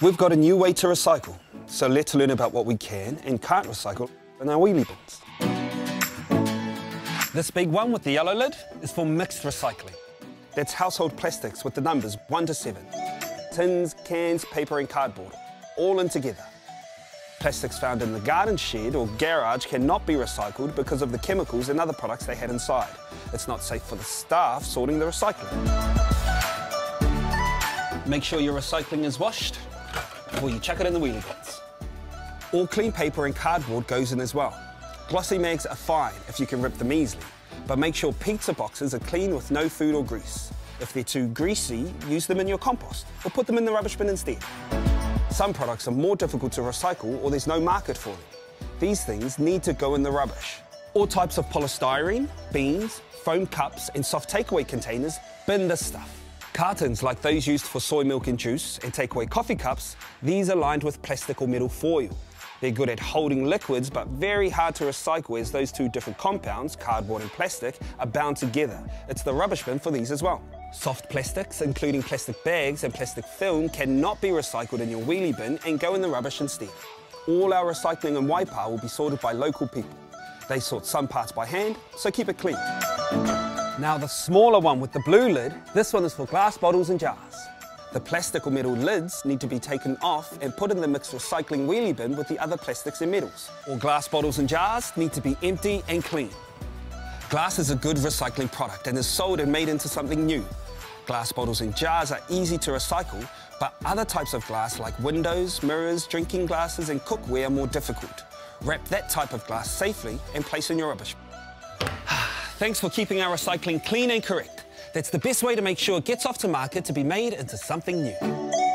We've got a new way to recycle, so let's learn about what we can and can't recycle in our wheelie bins. This big one with the yellow lid is for mixed recycling. That's household plastics with the numbers 1 to 7. Tins, cans, paper and cardboard, all in together. Plastics found in the garden shed or garage cannot be recycled because of the chemicals and other products they had inside. It's not safe for the staff sorting the recycling. Make sure your recycling is washed before you chuck it in the wheelie bins. All clean paper and cardboard goes in as well. Glossy mags are fine if you can rip them easily, but make sure pizza boxes are clean with no food or grease. If they're too greasy, use them in your compost or put them in the rubbish bin instead. Some products are more difficult to recycle or there's no market for them. These things need to go in the rubbish. All types of polystyrene, beans, foam cups and soft takeaway containers, bin this stuff. Cartons like those used for soy milk and juice and takeaway coffee cups, these are lined with plastic or metal foil. They're good at holding liquids, but very hard to recycle as those two different compounds, cardboard and plastic, are bound together. It's the rubbish bin for these as well. Soft plastics, including plastic bags and plastic film, cannot be recycled in your wheelie bin and go in the rubbish instead. All our recycling in Waipa will be sorted by local people. They sort some parts by hand, so keep it clean. Now the smaller one with the blue lid, this one is for glass bottles and jars. The plastic or metal lids need to be taken off and put in the mixed recycling wheelie bin with the other plastics and metals. All glass bottles and jars need to be empty and clean. Glass is a good recycling product and is sold and made into something new. Glass bottles and jars are easy to recycle, but other types of glass like windows, mirrors, drinking glasses and cookware are more difficult. Wrap that type of glass safely and place in your rubbish. Thanks for keeping our recycling clean and correct. That's the best way to make sure it gets off to market to be made into something new.